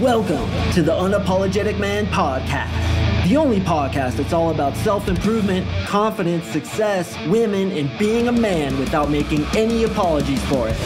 Welcome to the Unapologetic Man Podcast, the only podcast that's all about self improvement, confidence, success, women, and being a man without making any apologies for it.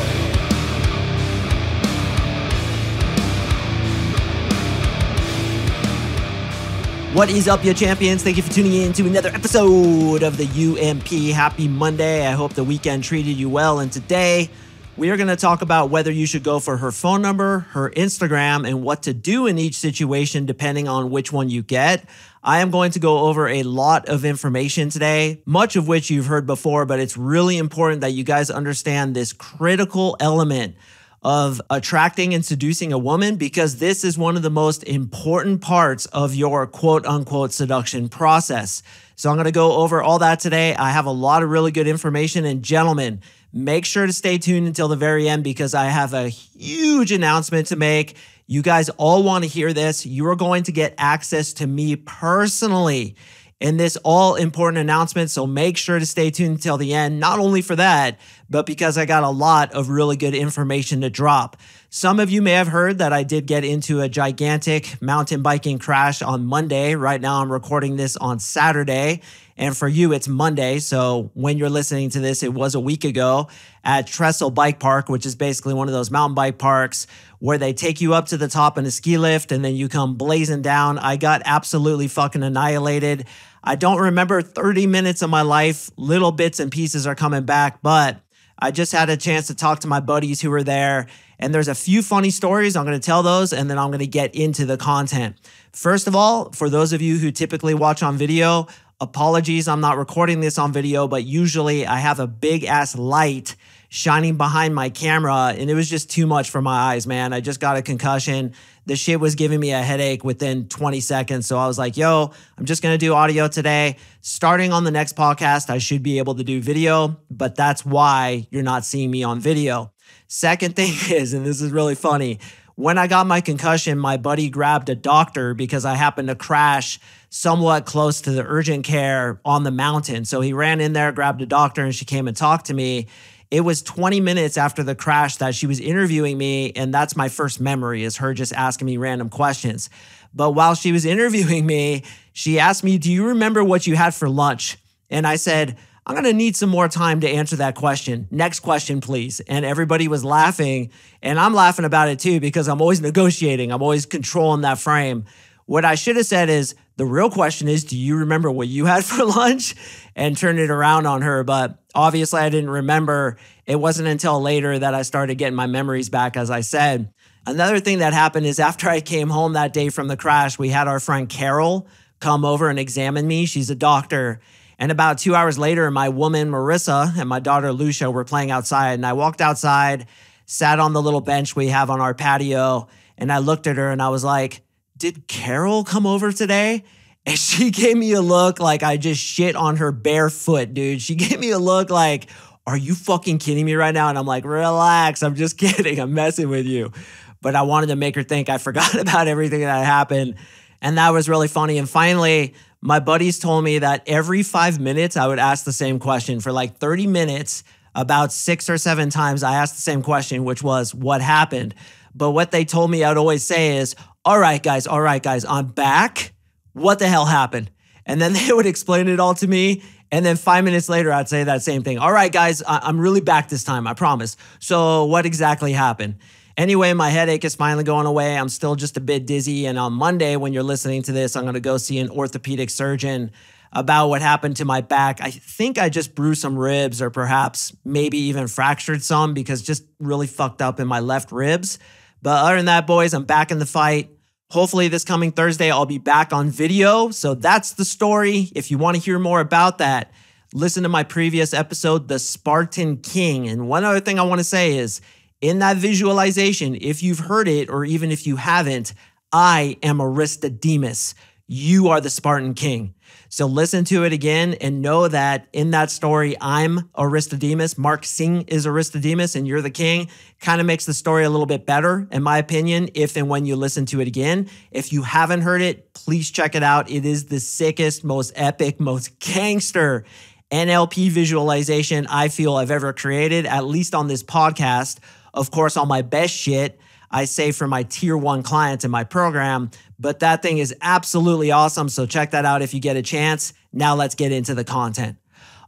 What is up, you champions? Thank you for tuning in to another episode of the UMP. Happy Monday. I hope the weekend treated you well. And today, we are going to talk about whether you should go for her phone number, her Instagram, and what to do in each situation depending on which one you get. I am going to go over a lot of information today, much of which you've heard before, but it's really important that you guys understand this critical element of attracting and seducing a woman because this is one of the most important parts of your quote unquote seduction process. So I'm going to go over all that today. I have a lot of really good information. And gentlemen, make sure to stay tuned until the very end because I have a huge announcement to make. You guys all want to hear this. You are going to get access to me personally in this all important announcement. So make sure to stay tuned until the end, not only for that, but because I got a lot of really good information to drop. Some of you may have heard that I did get into a gigantic mountain biking crash on Monday. Right now, I'm recording this on Saturday. And for you, it's Monday. So when you're listening to this, it was a week ago at Trestle Bike Park, which is basically one of those mountain bike parks where they take you up to the top in a ski lift and then you come blazing down. I got absolutely fucking annihilated. I don't remember 30 minutes of my life. Little bits and pieces are coming back, but I just had a chance to talk to my buddies who were there. And there's a few funny stories. I'm going to tell those and then I'm going to get into the content. First of all, for those of you who typically watch on video, apologies. I'm not recording this on video, but usually I have a big ass light shining behind my camera and it was just too much for my eyes, man. I just got a concussion. The shit was giving me a headache within 20 seconds. So I was like, yo, I'm just to do audio today. Starting on the next podcast, I should be able to do video, but that's why you're not seeing me on video. Second thing is, and this is really funny, when I got my concussion, my buddy grabbed a doctor because I happened to crash somewhat close to the urgent care on the mountain. So he ran in there, grabbed a doctor, and she came and talked to me. It was 20 minutes after the crash that she was interviewing me. And that's my first memory is her just asking me random questions. But while she was interviewing me, she asked me, Do you remember what you had for lunch? And I said, I'm going to need some more time to answer that question. Next question, please. And everybody was laughing. And I'm laughing about it too because I'm always negotiating, I'm always controlling that frame. What I should have said is the real question is, do you remember what you had for lunch? And turn it around on her. But obviously, I didn't remember. It wasn't until later that I started getting my memories back, as I said. Another thing that happened is after I came home that day from the crash, we had our friend Carol come over and examine me. She's a doctor. And about two hours later, my woman Marissa and my daughter Lucia were playing outside. And I walked outside, sat on the little bench we have on our patio, and I looked at her and I was like, did Carol come over today? And she gave me a look like I just shit on her bare foot, dude. She gave me a look like, are you fucking kidding me right now? And I'm like, relax, I'm just kidding. I'm messing with you. But I wanted to make her think I forgot about everything that happened. And that was really funny. And finally, my buddies told me that every five minutes I would ask the same question for like 30 minutes. About six or seven times, I asked the same question, which was, What happened? But what they told me I'd always say is, all right, guys, all right, guys, I'm back. What the hell happened? And then they would explain it all to me. And then five minutes later, I'd say that same thing. All right, guys, I- am really back this time, I promise. So, what exactly happened? Anyway, my headache is finally going away. I'm still just a bit dizzy. And on Monday, when you're listening to this, I'm going to go see an orthopedic surgeon about what happened to my back. I think I just bruised some ribs or perhaps maybe even fractured some because just really fucked up in my left ribs. But other than that, boys, I'm back in the fight. Hopefully, this coming Thursday, I'll be back on video. So that's the story. If you want to hear more about that, listen to my previous episode, The Spartan King. And one other thing I want to say is in that visualization, if you've heard it or even if you haven't, I am Aristodemus. You are the Spartan king. So listen to it again and know that in that story, I'm Aristodemus. Mark Sing is Aristodemus and you're the king. Kind of makes the story a little bit better, in my opinion, if and when you listen to it again. If you haven't heard it, please check it out. It is the sickest, most epic, most gangster NLP visualization I feel I've ever created, at least on this podcast. Of course, on my best shit, I say for my tier one clients in my program. But that thing is absolutely awesome. So check that out if you get a chance. Now let's get into the content.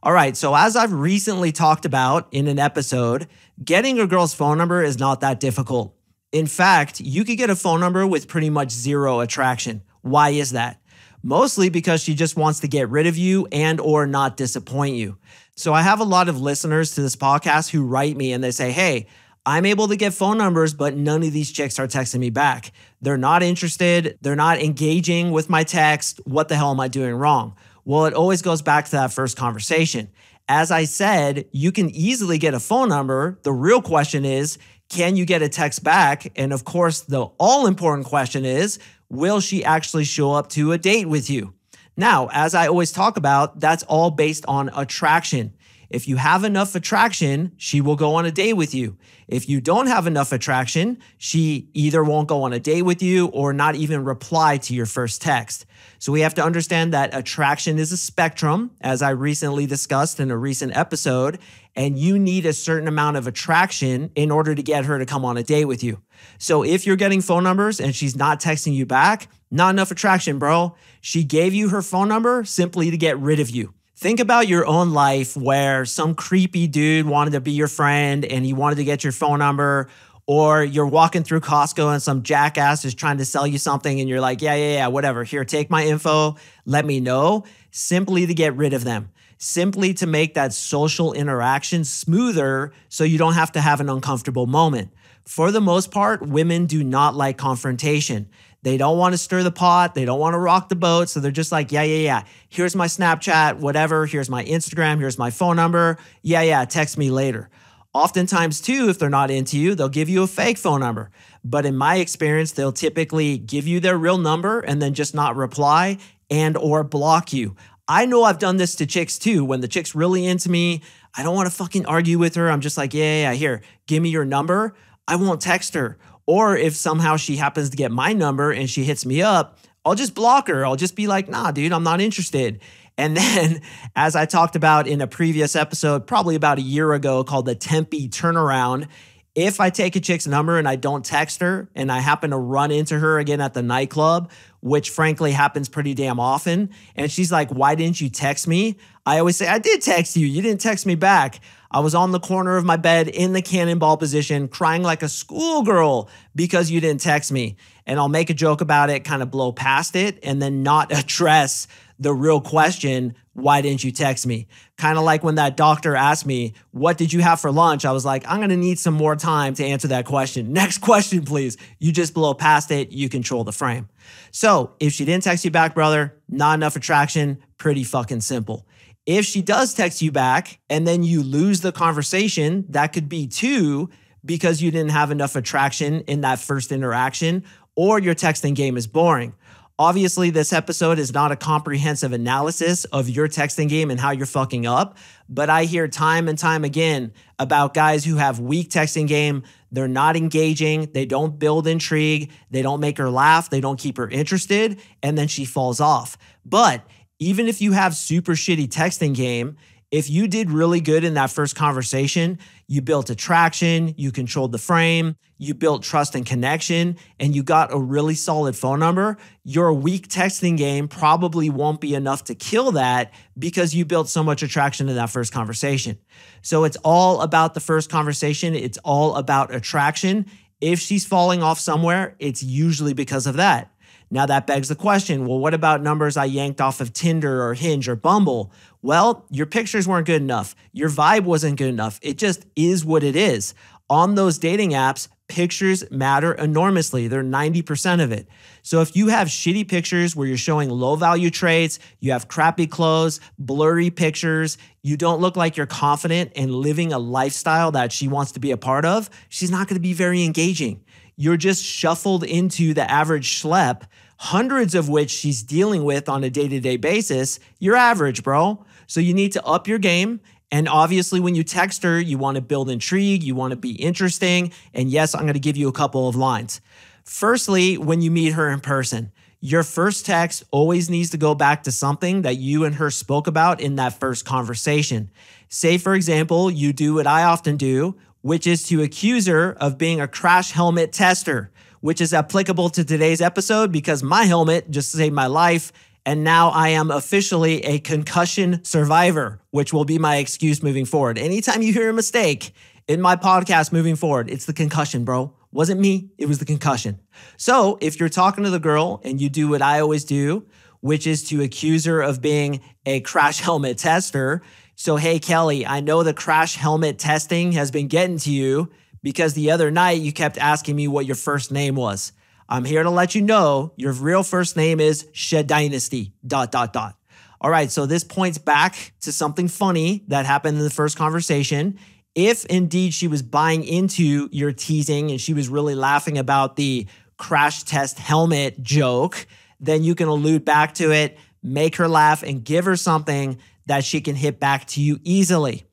All right, so as I've recently talked about in an episode, getting a girl's phone number is not that difficult. In fact, you could get a phone number with pretty much zero attraction. Why is that? Mostly because she just wants to get rid of you and or not disappoint you. So I have a lot of listeners to this podcast who write me and they say, "Hey, I'm able to get phone numbers, but none of these chicks are texting me back. They're not interested. They're not engaging with my text. What the hell am I doing wrong? Well, it always goes back to that first conversation. As I said, you can easily get a phone number. The real question is, can you get a text back? And of course, the all important question is will she actually show up to a date with you? Now, as I always talk about, that's all based on attraction. If you have enough attraction, she will go on a date with you. If you don't have enough attraction, she either won't go on a date with you or not even reply to your first text. So we have to understand that attraction is a spectrum, as I recently discussed in a recent episode, and you need a certain amount of attraction in order to get her to come on a date with you. So if you're getting phone numbers and she's not texting you back, not enough attraction, bro. She gave you her phone number simply to get rid of you. Think about your own life where some creepy dude wanted to be your friend and he wanted to get your phone number, or you're walking through Costco and some jackass is trying to sell you something and you're like, yeah, yeah, yeah, whatever. Here, take my info, let me know, simply to get rid of them simply to make that social interaction smoother so you don't have to have an uncomfortable moment. For the most part, women do not like confrontation. They don't want to stir the pot. They don't want to rock the boat. So they're just like, yeah, yeah, yeah. Here's my Snapchat, whatever. Here's my Instagram. Here's my phone number. Yeah, yeah. Text me later. Oftentimes, too, if they're not into you, they'll give you a fake phone number. But in my experience, they'll typically give you their real number and then just not reply and or block you. I know I've done this to chicks too. When the chick's really into me, I don't want to fucking argue with her. I'm just like, yeah, yeah, yeah, here, give me your number. I won't text her. Or if somehow she happens to get my number and she hits me up, I'll just block her. I'll just be like, nah, dude, I'm not interested. And then, as I talked about in a previous episode, probably about a year ago, called the Tempe Turnaround, if I take a chick's number and I don't text her and I happen to run into her again at the nightclub, which frankly happens pretty damn often, and she's like, Why didn't you text me? I always say, I did text you. You didn't text me back. I was on the corner of my bed in the cannonball position, crying like a schoolgirl because you didn't text me. And I'll make a joke about it, kind of blow past it, and then not address the real question why didn't you text me? Kind of like when that doctor asked me, What did you have for lunch? I was like, I'm to need some more time to answer that question. Next question, please. You just blow past it, you control the frame. So if she didn't text you back, brother, not enough attraction, pretty fucking simple. If she does text you back and then you lose the conversation, that could be two because you didn't have enough attraction in that first interaction or your texting game is boring. Obviously, this episode is not a comprehensive analysis of your texting game and how you're fucking up, but I hear time and time again about guys who have weak texting game. They're not engaging, they don't build intrigue, they don't make her laugh, they don't keep her interested, and then she falls off. But even if you have super shitty texting game, if you did really good in that first conversation, you built attraction, you controlled the frame, you built trust and connection, and you got a really solid phone number, your weak texting game probably won't be enough to kill that because you built so much attraction in that first conversation. So it's all about the first conversation, it's all about attraction. If she's falling off somewhere, it's usually because of that. Now that begs the question well, what about numbers I yanked off of Tinder or Hinge or Bumble? Well, your pictures weren't good enough. Your vibe wasn't good enough. It just is what it is. On those dating apps, pictures matter enormously. They're 90% of it. So if you have shitty pictures where you're showing low value traits, you have crappy clothes, blurry pictures, you don't look like you're confident and living a lifestyle that she wants to be a part of, she's not going to be very engaging. You're just shuffled into the average schlep, hundreds of which she's dealing with on a day to day basis. You're average, bro. So you need to up your game. And obviously, when you text her, you want to build intrigue, you want to be interesting. And yes, I'm going to give you a couple of lines. Firstly, when you meet her in person, your first text always needs to go back to something that you and her spoke about in that first conversation. Say, for example, you do what I often do, which is to accuse her of being a crash helmet tester, which is applicable to today's episode because my helmet just saved my life. And now I am officially a concussion survivor, which will be my excuse moving forward. Anytime you hear a mistake in my podcast moving forward, it's the concussion, bro. Wasn't me, it was the concussion. So if you're talking to the girl and you do what I always do, which is to accuse her of being a crash helmet tester. So, hey, Kelly, I know the crash helmet testing has been getting to you because the other night you kept asking me what your first name was. I'm here to let you know your real first name is Shed Dynasty, dot, dot, dot. All right, so this points back to something funny that happened in the first conversation. If indeed she was buying into your teasing and she was really laughing about the crash test helmet joke, then you can allude back to it, make her laugh, and give her something that she can hit back to you easily.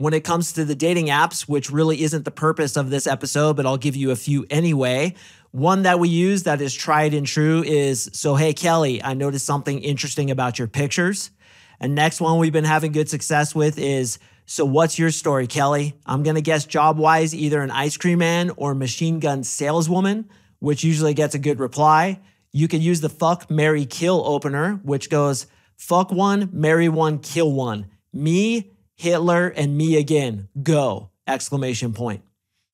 When it comes to the dating apps, which really isn't the purpose of this episode, but I'll give you a few anyway. One that we use that is tried and true is So, hey, Kelly, I noticed something interesting about your pictures. And next one we've been having good success with is So, what's your story, Kelly? I'm going to guess job wise, either an ice cream man or machine gun saleswoman, which usually gets a good reply. You can use the fuck, marry, kill opener, which goes fuck one, marry one, kill one. Me, Hitler, and me again. Go! Exclamation point.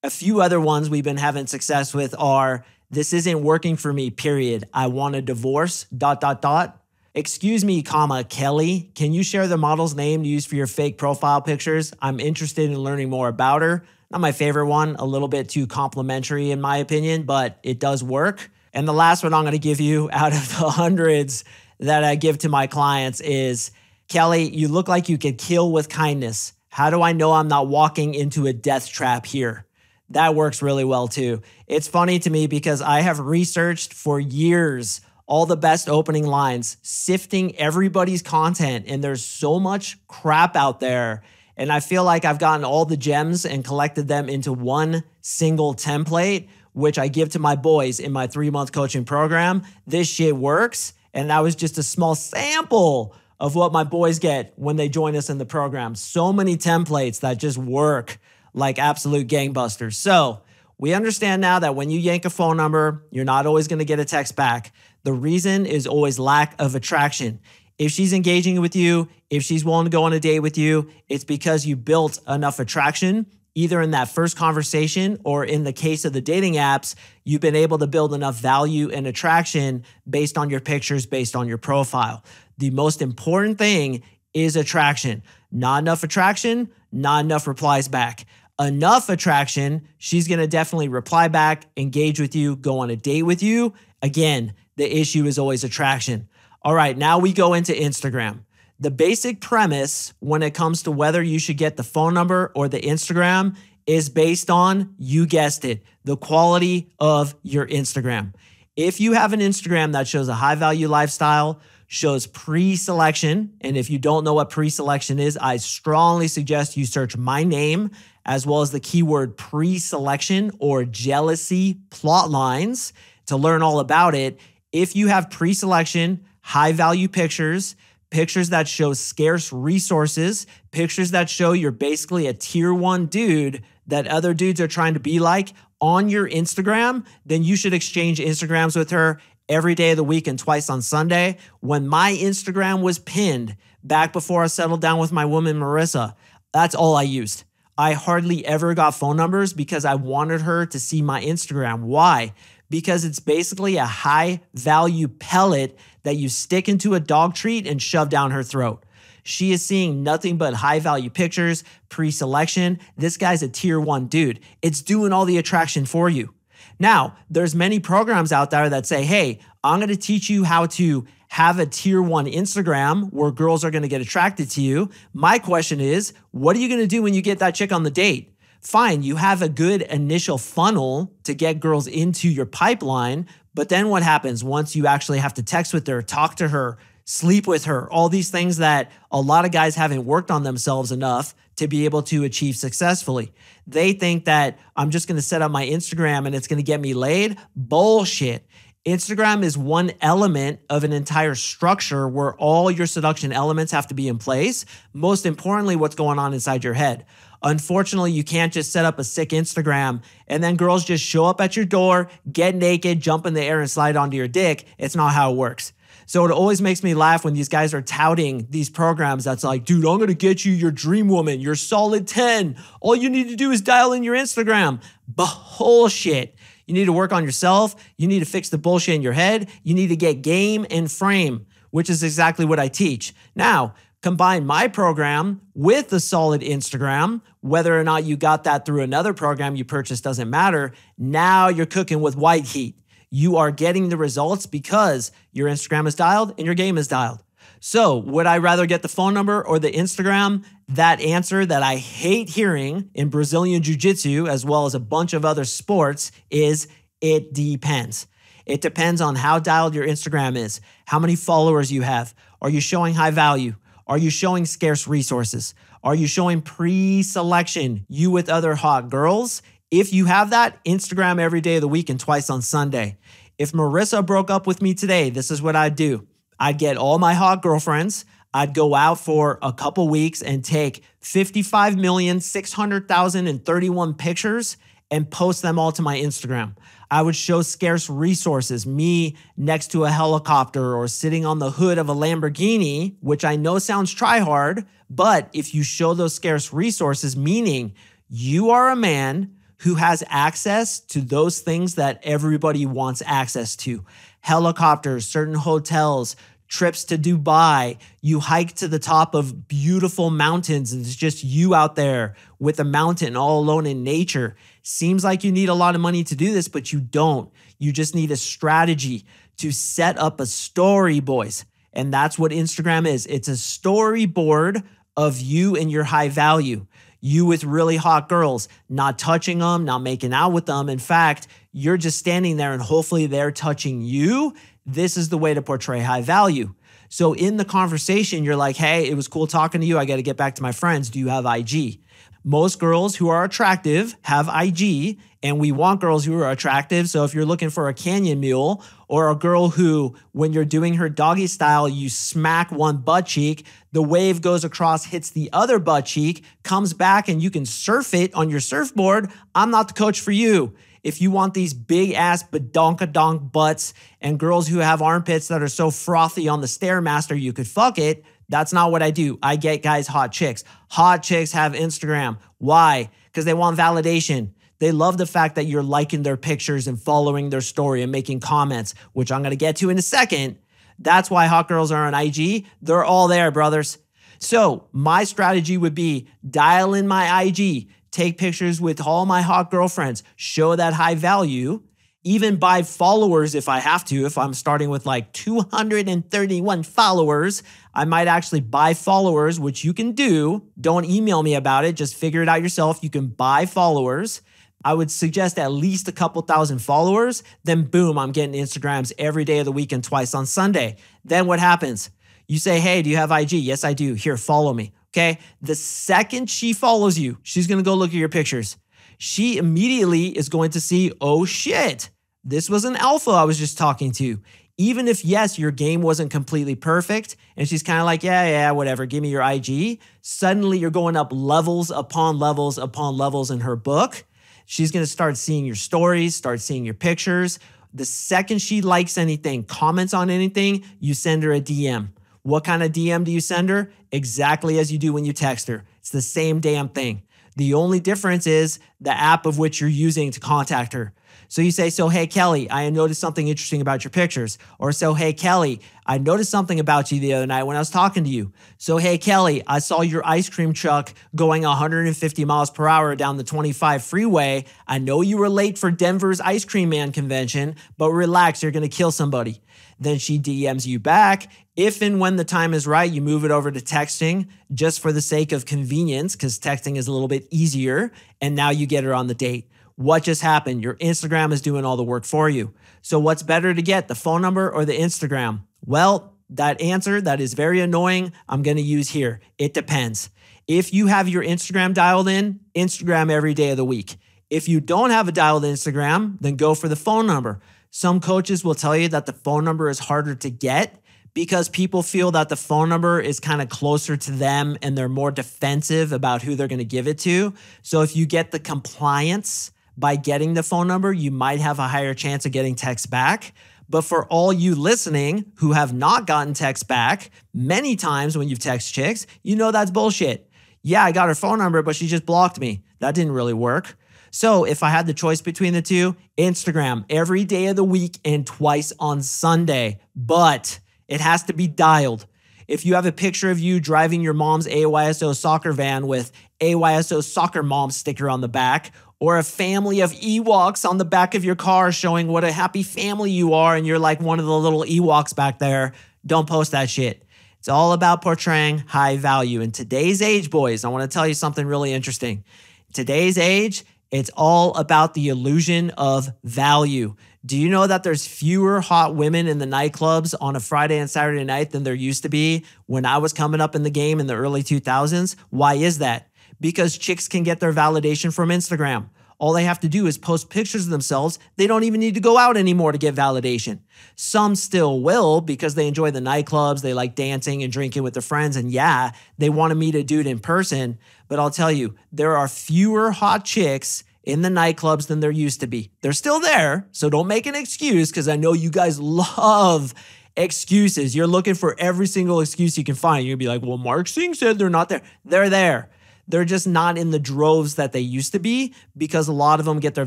A few other ones we've been having success with are this isn't working for me, period. I want a divorce, dot, dot, dot. Excuse me, comma, Kelly, can you share the model's name to use for your fake profile pictures? I'm interested in learning more about her. Not my favorite one, a little bit too complimentary in my opinion, but it does work. And the last one I'm going to give you out of the hundreds that I give to my clients is Kelly, you look like you could kill with kindness. How do I know I'm not walking into a death trap here? That works really well too. It's funny to me because I have researched for years all the best opening lines, sifting everybody's content, and there's so much crap out there. And I feel like I've gotten all the gems and collected them into one single template which I give to my boys in my three month coaching program. This shit works. And that was just a small sample of what my boys get when they join us in the program. So many templates that just work like absolute gangbusters. So we understand now that when you yank a phone number, you're not always going to get a text back. The reason is always lack of attraction. If she's engaging with you, if she's willing to go on a date with you, it's because you built enough attraction either in that first conversation or in the case of the dating apps, you've been able to build enough value and attraction based on your pictures, based on your profile. The most important thing is attraction. Not enough attraction, not enough replies back. Enough attraction, she's gonna definitely reply back, engage with you, go on a date with you. Again, the issue is always attraction. All right, now we go into Instagram. The basic premise when it comes to whether you should get the phone number or the Instagram is based on, you guessed it, the quality of your Instagram. If you have an Instagram that shows a high value lifestyle, shows pre selection, and if you don't know what pre selection is, I strongly suggest you search my name as well as the keyword pre selection or jealousy plot lines to learn all about it. If you have pre selection, high value pictures, pictures that show scarce resources, pictures that show you're basically a tier one dude that other dudes are trying to be like on your Instagram, then you should exchange Instagrams with her every day of the week and twice on Sunday. When my Instagram was pinned back before I settled down with my woman, Marissa, that's all I used. I hardly ever got phone numbers because I wanted her to see my Instagram. Why? Because it's basically a high value pellet that you stick into a dog treat and shove down her throat. She is seeing nothing but high value pictures, pre selection. This guy's a tier one dude. It's doing all the attraction for you. Now, there's many programs out there that say, hey, I'm going to teach you how to have a tier one Instagram where girls are going to get attracted to you. My question is, what are you going to do when you get that chick on the date? Fine, you have a good initial funnel to get girls into your pipeline, but then what happens once you actually have to text with her, talk to her, sleep with her, all these things that a lot of guys haven't worked on themselves enough to be able to achieve successfully. They think that I'm just going to set up my Instagram and it's going to get me laid. Bullshit. Instagram is one element of an entire structure where all your seduction elements have to be in place. Most importantly, what's going on inside your head. Unfortunately, you can't just set up a sick Instagram and then girls just show up at your door, get naked, jump in the air, and slide onto your dick. It's not how it works. So it always makes me laugh when these guys are touting these programs that's like, dude, I'm gonna get you your dream woman, your solid 10. All you need to do is dial in your Instagram. Bullshit. You need to work on yourself. You need to fix the bullshit in your head. You need to get game and frame, which is exactly what I teach. Now, combine my program with a solid Instagram, whether or not you got that through another program you purchased doesn't matter. Now you're cooking with white heat you are getting the results because your Instagram is dialed and your game is dialed. So, would I rather get the phone number or the Instagram? That answer that I hate hearing in Brazilian Jiu Jitsu, as well as a bunch of other sports, is it depends. It depends on how dialed your Instagram is, how many followers you have. Are you showing high value? Are you showing scarce resources? Are you showing pre selection, you with other hot girls? If you have that, Instagram every day of the week and twice on Sunday. If Marissa broke up with me today, this is what I'd do. I'd get all my hot girlfriends. I'd go out for a couple weeks and take 55,600,031 pictures and post them all to my Instagram. I would show scarce resources, me next to a helicopter or sitting on the hood of a Lamborghini, which I know sounds try hard, but if you show those scarce resources, meaning you are a man who has access to those things that everybody wants access to helicopters, certain hotels, trips to Dubai. You hike to the top of beautiful mountains, and it's just you out there with a mountain all alone in nature. Seems like you need a lot of money to do this, but you don't. You just need a strategy to set up a story, boys. And that's what Instagram is it's a storyboard of you and your high value you with really hot girls, not touching them, not making out with them. In fact, you're just standing there and hopefully they're touching you. This is the way to portray high value. So in the conversation, you're like, hey, it was cool talking to you. I got to get back to my friends. Do you have IG? Most girls who are attractive have IG, and we want girls who are attractive. So if you're looking for a canyon mule or a girl who, when you're doing her doggy style, you smack one butt cheek, the wave goes across, hits the other butt cheek, comes back, and you can surf it on your surfboard, I'm not the coach for you. If you want these big ass badonkadonk butts and girls who have armpits that are so frothy on the Stairmaster you could fuck it, that's not what I do. I get guys hot chicks. Hot chicks have Instagram. Why? Because they want validation. They love the fact that you're liking their pictures and following their story and making comments, which I'm going to get to in a second. That's why hot girls are on IG. They're all there, brothers. So, my strategy would be dial in my IG, take pictures with all my hot girlfriends, show that high value, even buy followers if I have to. If I'm starting with like 231 followers, I might actually buy followers, which you can do. Don't email me about it, just figure it out yourself. You can buy followers. I would suggest at least a couple thousand followers. Then, boom, I'm getting Instagrams every day of the week and twice on Sunday. Then what happens? You say, Hey, do you have IG? Yes, I do. Here, follow me. Okay. The second she follows you, she's going to go look at your pictures. She immediately is going to see, Oh shit, this was an alpha I was just talking to. Even if, yes, your game wasn't completely perfect, and she's kind of like, yeah, yeah, whatever, give me your IG, suddenly you're going up levels upon levels upon levels in her book. She's gonna start seeing your stories, start seeing your pictures. The second she likes anything, comments on anything, you send her a DM. What kind of DM do you send her? Exactly as you do when you text her. It's the same damn thing. The only difference is the app of which you're using to contact her. So you say, So, hey, Kelly, I noticed something interesting about your pictures. Or, So, hey, Kelly, I noticed something about you the other night when I was talking to you. So, hey, Kelly, I saw your ice cream truck going 150 miles per hour down the 25 freeway. I know you were late for Denver's Ice Cream Man convention, but relax, you're going to kill somebody. Then she DMs you back. If and when the time is right, you move it over to texting just for the sake of convenience, because texting is a little bit easier. And now you get her on the date. What just happened? Your Instagram is doing all the work for you. So, what's better to get, the phone number or the Instagram? Well, that answer that is very annoying, I'm going to use here. It depends. If you have your Instagram dialed in, Instagram every day of the week. If you don't have a dialed Instagram, then go for the phone number. Some coaches will tell you that the phone number is harder to get because people feel that the phone number is kind of closer to them and they're more defensive about who they're going to give it to. So if you get the compliance by getting the phone number, you might have a higher chance of getting text back. But for all you listening who have not gotten text back many times when you've texted chicks, you know that's bullshit. Yeah, I got her phone number, but she just blocked me. That didn't really work. So if I had the choice between the two, Instagram every day of the week and twice on Sunday, but it has to be dialed. If you have a picture of you driving your mom's AYSO soccer van with AYSO soccer mom sticker on the back, or a family of Ewoks on the back of your car showing what a happy family you are, and you're like one of the little Ewoks back there, don't post that shit. It's all about portraying high value. In today's age, boys, I want to tell you something really interesting. In today's age, it's all about the illusion of value. Do you know that there's fewer hot women in the nightclubs on a Friday and Saturday night than there used to be when I was coming up in the game in the early 2000s? Why is that? Because chicks can get their validation from Instagram. All they have to do is post pictures of themselves. They don't even need to go out anymore to get validation. Some still will because they enjoy the nightclubs, they like dancing and drinking with their friends, and yeah, they want to meet a dude in person. But I'll tell you, there are fewer hot chicks in the nightclubs than there used to be. They're still there, so don't make an excuse because I know you guys love excuses. You're looking for every single excuse you can find. You'll be like, well, Mark Sing said they're not there. They're there. They're just not in the droves that they used to be because a lot of them get their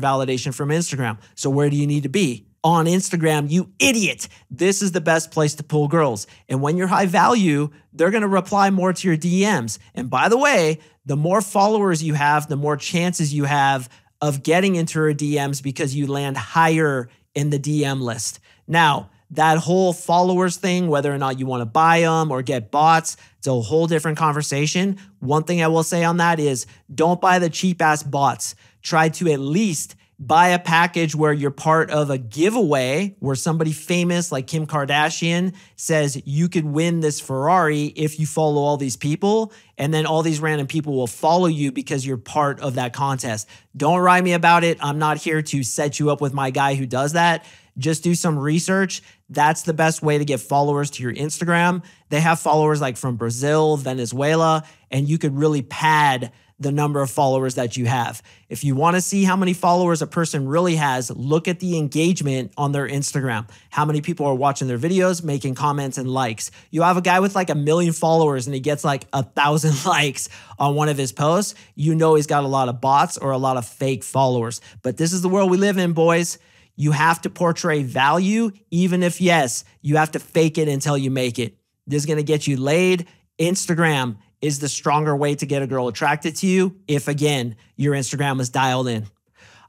validation from Instagram. So where do you need to be? On Instagram, you idiot. This is the best place to pull girls. And when you're high value, they're going to reply more to your DMs. And by the way, the more followers you have, the more chances you have of getting into her DMs because you land higher in the DM list. Now, that whole followers thing, whether or not you want to buy them or get bots, it's a whole different conversation. One thing I will say on that is don't buy the cheap ass bots. Try to at least buy a package where you're part of a giveaway where somebody famous like Kim Kardashian says you could win this Ferrari if you follow all these people. And then all these random people will follow you because you're part of that contest. Don't write me about it. I'm not here to set you up with my guy who does that. Just do some research. That's the best way to get followers to your Instagram. They have followers like from Brazil, Venezuela, and you could really pad the number of followers that you have. If you want to see how many followers a person really has, look at the engagement on their Instagram. How many people are watching their videos, making comments and likes. You have a guy with like a million followers and he gets like a thousand likes on one of his posts, you know he's got a lot of bots or a lot of fake followers. But this is the world we live in, boys. You have to portray value, even if, yes, you have to fake it until you make it. This is going to get you laid. Instagram is the stronger way to get a girl attracted to you if, again, your Instagram is dialed in.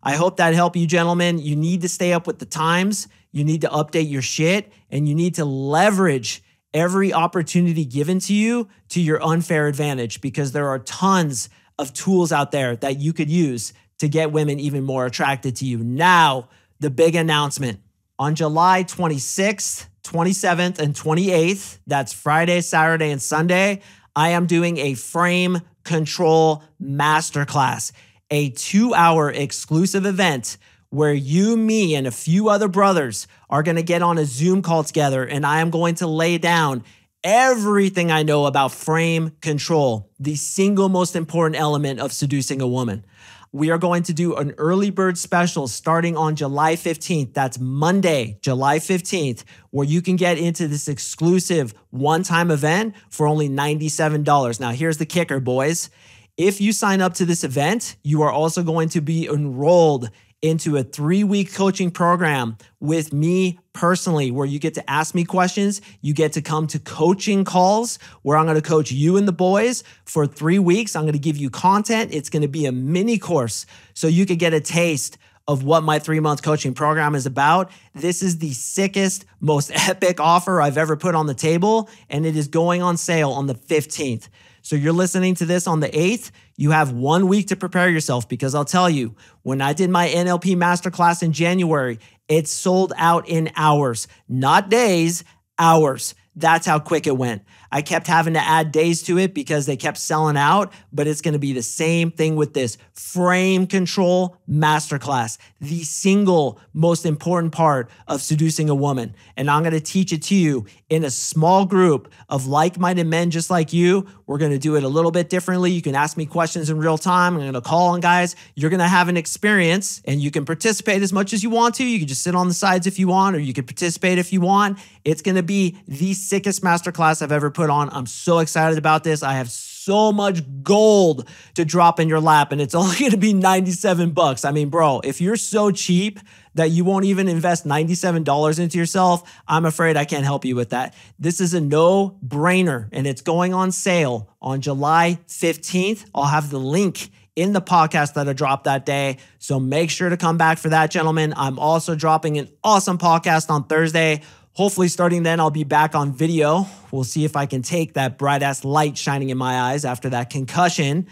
I hope that helped you, gentlemen. You need to stay up with the times. You need to update your shit and you need to leverage every opportunity given to you to your unfair advantage because there are tons of tools out there that you could use to get women even more attracted to you. Now, the big announcement on July 26th, 27th, and 28th, that's Friday, Saturday, and Sunday. I am doing a frame control masterclass, a two hour exclusive event where you, me, and a few other brothers are going to get on a Zoom call together and I am going to lay down everything I know about frame control, the single most important element of seducing a woman we are going to do an early bird special starting on July 15th. That's Monday, July 15th, where you can get into this exclusive one time event for only $97. Now, here's the kicker, boys. If you sign up to this event, you are also going to be enrolled into a three week coaching program with me personally, where you get to ask me questions. You get to come to coaching calls where I'm going to coach you and the boys for three weeks. I'm going to give you content. It's going to be a mini course so you can get a taste of what my three month coaching program is about. This is the sickest, most epic offer I've ever put on the table, and it is going on sale on the 15th. So you're listening to this on the 8th. You have one week to prepare yourself because I'll tell you, when I did my NLP masterclass in January, it sold out in hours, not days, hours. That's how quick it went. I kept having to add days to it because they kept selling out, but it's going to be the same thing with this frame control masterclass, the single most important part of seducing a woman. And I'm going to teach it to you in a small group of like minded men just like you. We're going to do it a little bit differently. You can ask me questions in real time. I'm going to call on guys. You're going to have an experience and you can participate as much as you want to. You can just sit on the sides if you want, or you can participate if you want. It's going to be the sickest masterclass I've ever put on. I'm so excited about this. I have so much gold to drop in your lap and it's only going to be 97 bucks. I mean, bro, if you're so cheap that you won't even invest $97 into yourself, I'm afraid I can't help you with that. This is a no-brainer and it's going on sale on July 15th. I'll have the link in the podcast that I dropped that day. So make sure to come back for that, gentlemen. I'm also dropping an awesome podcast on Thursday Hopefully, starting then, I'll be back on video. We'll see if I can take that bright ass light shining in my eyes after that concussion.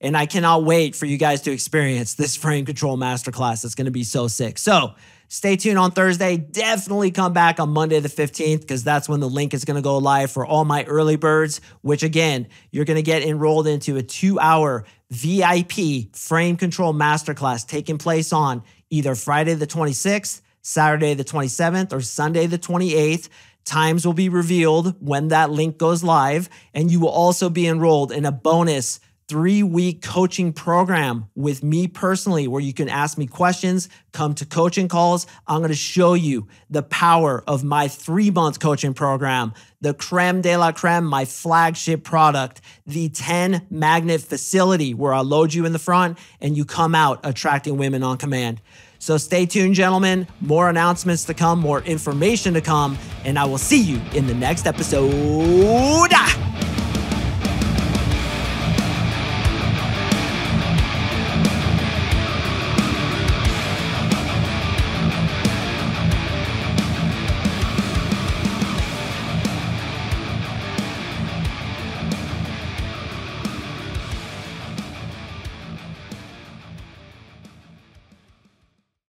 And I cannot wait for you guys to experience this frame control masterclass. It's going to be so sick. So, stay tuned on Thursday. Definitely come back on Monday, the 15th, because that's when the link is going to go live for all my early birds, which again, you're going to get enrolled into a two hour VIP frame control masterclass taking place on either Friday, the 26th Saturday the 27th or Sunday the 28th. Times will be revealed when that link goes live, and you will also be enrolled in a bonus three week coaching program with me personally, where you can ask me questions, come to coaching calls. I'm going to show you the power of my three month coaching program, the creme de la creme, my flagship product, the 10 magnet facility, where I load you in the front and you come out attracting women on command. So stay tuned, gentlemen. More announcements to come, more information to come, and I will see you in the next episode.